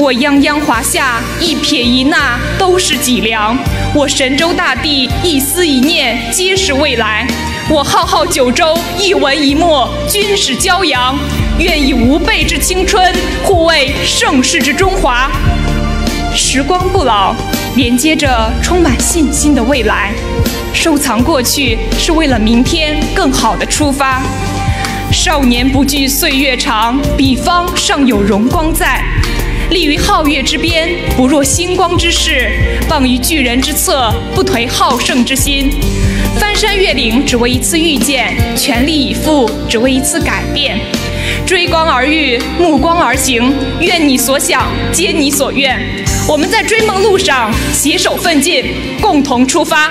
我泱泱华夏，一撇一捺都是脊梁；我神州大地，一思一念皆是未来；我浩浩九州，一文一墨均是骄阳。愿以吾辈之青春，护卫盛世之中华。时光不老，连接着充满信心的未来。收藏过去，是为了明天更好的出发。少年不惧岁月长，彼方尚有荣光在。皓月之边，不若星光之势；傍于巨人之侧，不颓好胜之心。翻山越岭，只为一次遇见；全力以赴，只为一次改变。追光而遇，目光而行，愿你所想，皆你所愿。我们在追梦路上携手奋进，共同出发。